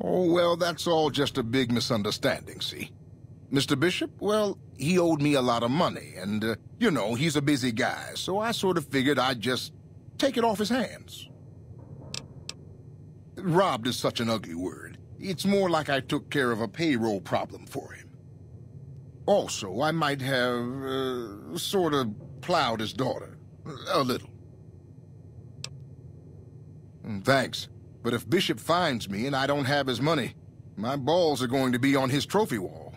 Oh, well, that's all just a big misunderstanding, see? Mr. Bishop, well, he owed me a lot of money, and, uh, you know, he's a busy guy, so I sort of figured I'd just take it off his hands. Robbed is such an ugly word. It's more like I took care of a payroll problem for him. Also, I might have, uh, sort of plowed his daughter. A little. Mm, Thanks. But if Bishop finds me and I don't have his money, my balls are going to be on his trophy wall.